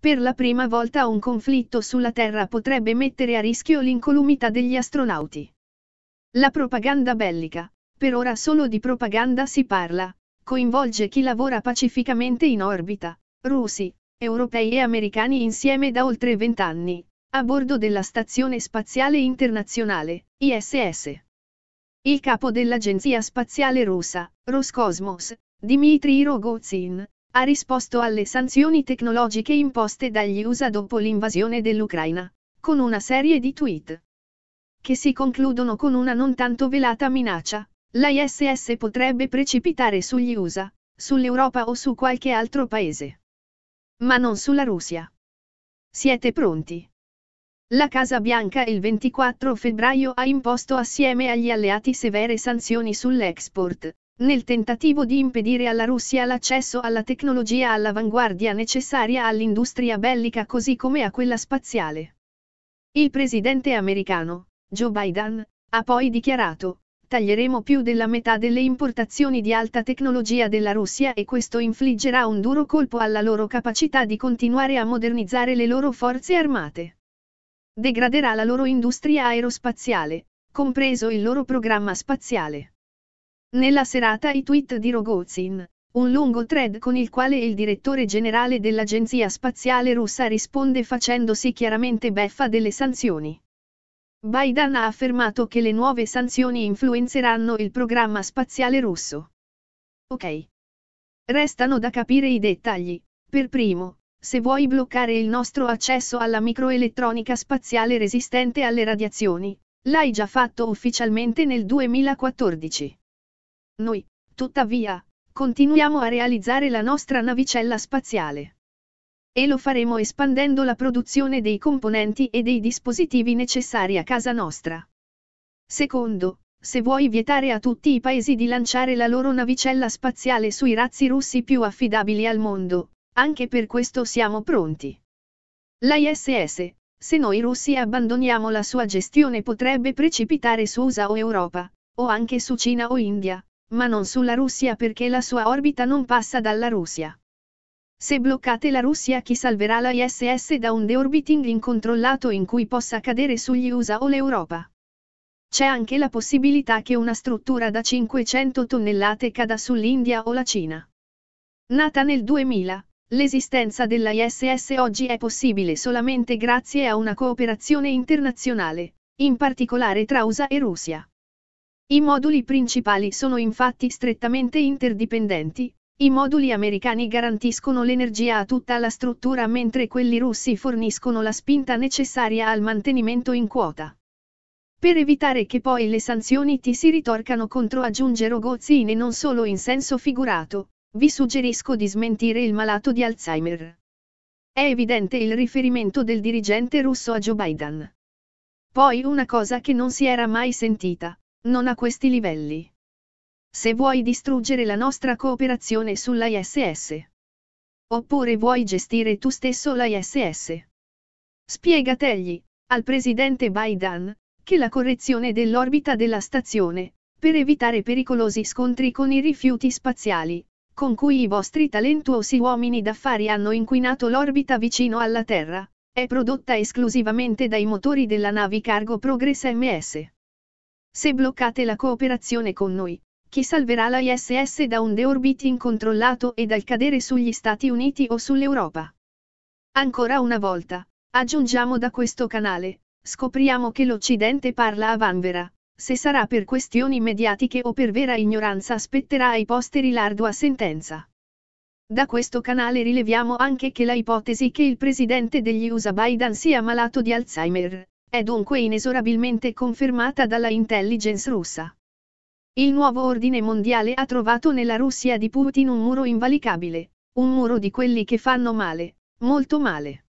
Per la prima volta un conflitto sulla Terra potrebbe mettere a rischio l'incolumità degli astronauti. La propaganda bellica, per ora solo di propaganda si parla, coinvolge chi lavora pacificamente in orbita, russi, europei e americani insieme da oltre vent'anni, a bordo della Stazione Spaziale Internazionale, ISS. Il capo dell'Agenzia Spaziale Russa, Roscosmos, Dmitry Rogozin, ha risposto alle sanzioni tecnologiche imposte dagli USA dopo l'invasione dell'Ucraina, con una serie di tweet che si concludono con una non tanto velata minaccia. La ISS potrebbe precipitare sugli USA, sull'Europa o su qualche altro paese. Ma non sulla Russia. Siete pronti? La Casa Bianca il 24 febbraio ha imposto assieme agli alleati severe sanzioni sull'export, nel tentativo di impedire alla Russia l'accesso alla tecnologia all'avanguardia necessaria all'industria bellica così come a quella spaziale. Il presidente americano, Joe Biden, ha poi dichiarato, taglieremo più della metà delle importazioni di alta tecnologia della Russia e questo infliggerà un duro colpo alla loro capacità di continuare a modernizzare le loro forze armate. Degraderà la loro industria aerospaziale, compreso il loro programma spaziale. Nella serata i tweet di Rogozin, un lungo thread con il quale il direttore generale dell'Agenzia Spaziale russa risponde facendosi chiaramente beffa delle sanzioni. Biden ha affermato che le nuove sanzioni influenzeranno il programma spaziale russo. Ok. Restano da capire i dettagli. Per primo, se vuoi bloccare il nostro accesso alla microelettronica spaziale resistente alle radiazioni, l'hai già fatto ufficialmente nel 2014. Noi, tuttavia, continuiamo a realizzare la nostra navicella spaziale. E lo faremo espandendo la produzione dei componenti e dei dispositivi necessari a casa nostra. Secondo, se vuoi vietare a tutti i paesi di lanciare la loro navicella spaziale sui razzi russi più affidabili al mondo, anche per questo siamo pronti. La ISS, se noi russi abbandoniamo la sua gestione potrebbe precipitare su USA o Europa, o anche su Cina o India, ma non sulla Russia perché la sua orbita non passa dalla Russia. Se bloccate la Russia chi salverà la ISS da un deorbiting incontrollato in cui possa cadere sugli USA o l'Europa? C'è anche la possibilità che una struttura da 500 tonnellate cada sull'India o la Cina. Nata nel 2000, l'esistenza della ISS oggi è possibile solamente grazie a una cooperazione internazionale, in particolare tra USA e Russia. I moduli principali sono infatti strettamente interdipendenti, i moduli americani garantiscono l'energia a tutta la struttura mentre quelli russi forniscono la spinta necessaria al mantenimento in quota. Per evitare che poi le sanzioni ti si ritorcano contro aggiunge Rogozin e non solo in senso figurato, vi suggerisco di smentire il malato di Alzheimer. È evidente il riferimento del dirigente russo a Joe Biden. Poi una cosa che non si era mai sentita. Non a questi livelli. Se vuoi distruggere la nostra cooperazione sulla ISS. Oppure vuoi gestire tu stesso la ISS. Spiegategli, al presidente Biden, che la correzione dell'orbita della stazione, per evitare pericolosi scontri con i rifiuti spaziali, con cui i vostri talentuosi uomini d'affari hanno inquinato l'orbita vicino alla Terra, è prodotta esclusivamente dai motori della navi cargo Progress MS. Se bloccate la cooperazione con noi, chi salverà la ISS da un deorbiting controllato e dal cadere sugli Stati Uniti o sull'Europa? Ancora una volta, aggiungiamo da questo canale, scopriamo che l'Occidente parla a vanvera, se sarà per questioni mediatiche o per vera ignoranza spetterà ai posteri l'ardua sentenza. Da questo canale rileviamo anche che la ipotesi che il presidente degli USA Biden sia malato di Alzheimer, è dunque inesorabilmente confermata dalla intelligence russa. Il nuovo ordine mondiale ha trovato nella Russia di Putin un muro invalicabile, un muro di quelli che fanno male, molto male.